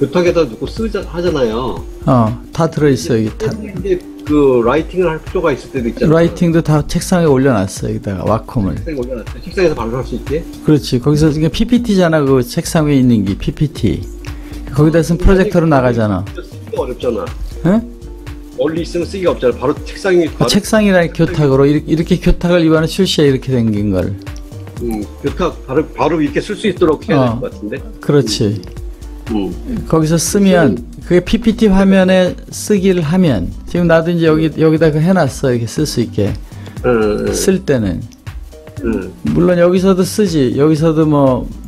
교탁에다 놓고 쓰자 하잖아요. 어, 다 들어있어 여기 다. 근데 그 라이팅을 할 필요가 있을 때도 있잖아요. 라이팅도 다 책상에 올려놨어 여기다가 와콤을. 책상에 올려놨어요. 책상에서 바로 할 수 있게. 그렇지. 거기서 이게 PPT잖아. 그 책상 위에 있는 게 PPT. 거기다 쓰면 프로젝터로 나가잖아. 쓰기가 어렵잖아. 응? 멀리 있으면 쓰기가 없잖아. 바로 책상 그 바로 책상이랑 교탁으로 이렇게, 이렇게 교탁을 이번에 출시해 이렇게 생긴 걸. 음, 교탁 바로 바로 이렇게 쓸 수 있도록 해야 어. 될것 같은데. 그렇지. 음. 거기서 쓰면 그게 PPT 화면에 쓰기를 하면 지금 나도 이제 여기 여기다 그 해놨어 이렇게 쓸 수 있게 음, 쓸 때는 음, 물론 여기서도 쓰지 여기서도 뭐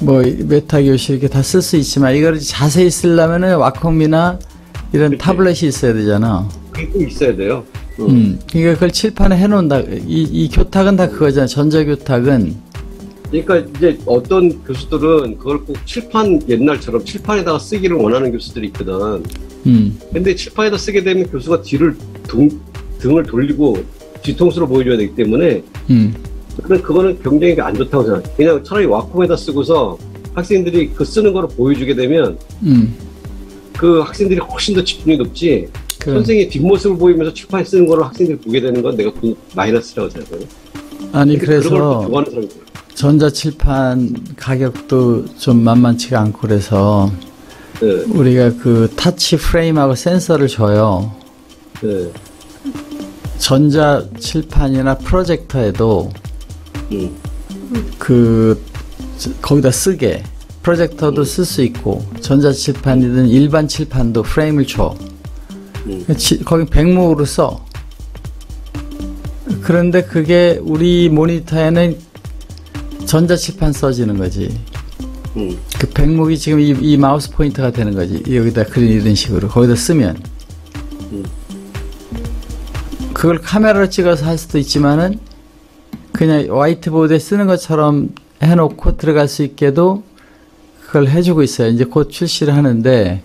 뭐 메타 교실 이렇게 다 쓸 수 있지만 이거를 자세히 쓰려면은 와콤이나 이런 그치. 타블렛이 있어야 되잖아. 그게 꼭 있어야 돼요. 음. 음, 그러니까 그걸 칠판에 해놓는다. 이, 이 교탁은 다 그거잖아. 전자교탁은 그러니까 이제 어떤 교수들은 그걸 꼭 칠판 옛날처럼 칠판에다가 쓰기를 원하는 교수들이 있거든. 음, 근데 칠판에다 쓰게 되면 교수가 뒤를 등, 등을 돌리고 뒤통수로 보여줘야 되기 때문에 음, 그는 그거는 굉장히 안 좋다고 생각해. 그냥 차라리 와콤에다 쓰고서 학생들이 그 쓰는 거를 보여주게 되면 음. 그 학생들이 훨씬 더 집중이 높지. 그, 선생의 뒷모습을 보이면서 칠판에 쓰는 거를 학생들이 보게 되는 건 내가 본 마이너스라고 생각해요. 아니 그런 걸 그래서 좋아하는 사람이. 전자칠판 가격도 좀 만만치가 않고 그래서 네, 우리가 그 타치 프레임하고 센서를 줘요. 네, 전자칠판이나 프로젝터에도 음, 그 저- 거기다 쓰게 프로젝터도 쓸 수 있고 전자칠판이든 일반 칠판도 프레임을 줘. 음. 치- 거기 백목으로 써. 그런데 그게 우리 모니터에는 전자칠판 써지는 거지. 음, 그 백목이 지금 이, 이 마우스 포인터가 되는 거지. 여기다 그린 이런 식으로 거기다 쓰면 음. 그걸 카메라로 찍어서 할 수도 있지만은 그냥 화이트보드에 쓰는 것처럼 해놓고 들어갈 수 있게도 그걸 해주고 있어요. 이제 곧 출시를 하는데